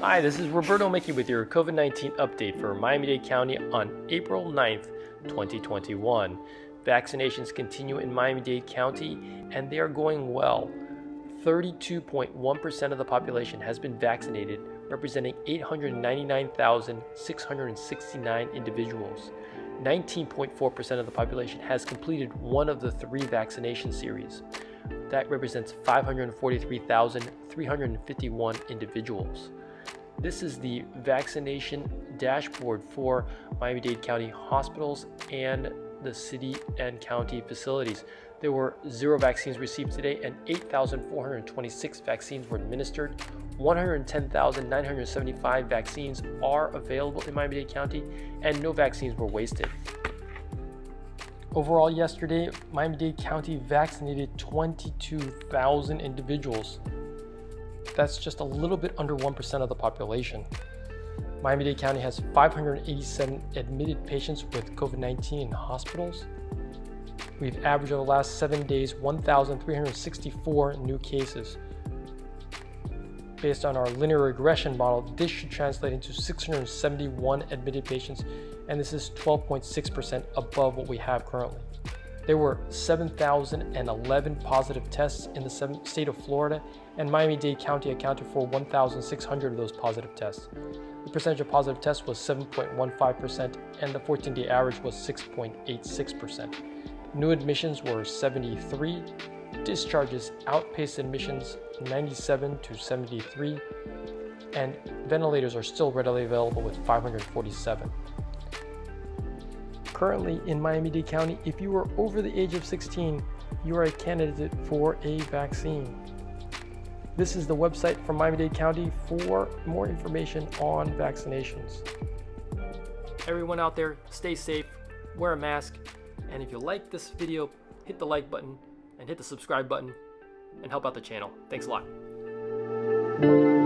Hi, this is Roberto Miki with your COVID 19 update for Miami Dade County on April 9th, 2021. Vaccinations continue in Miami Dade County and they are going well. 32.1% of the population has been vaccinated, representing 899,669 individuals. 19.4% of the population has completed one of the three vaccination series. That represents 543,351 individuals. This is the vaccination dashboard for Miami Dade County hospitals and the city and county facilities. There were zero vaccines received today, and 8,426 vaccines were administered. 110,975 vaccines are available in Miami Dade County, and no vaccines were wasted. Overall, yesterday, Miami Dade County vaccinated 22,000 individuals. That's just a little bit under 1% of the population. Miami Dade County has 587 admitted patients with COVID 19 in hospitals. We've averaged over the last seven days 1,364 new cases. Based on our linear regression model, this should translate into 671 admitted patients, and this is 12.6% above what we have currently. There were 7,011 positive tests in the state of Florida, and Miami Dade County accounted for 1,600 of those positive tests. The percentage of positive tests was 7.15%, and the 14 day average was 6.86%. New admissions were 73, discharges outpaced admissions 97 to 73, and ventilators are still readily available with 547 currently in Miami Dade County, if you are over the age of 16, you are a candidate for a vaccine. This is the website from Miami Dade County for more information on vaccinations. Everyone out there, stay safe, wear a mask, and if you like this video, hit the like button and hit the subscribe button and help out the channel. Thanks a lot.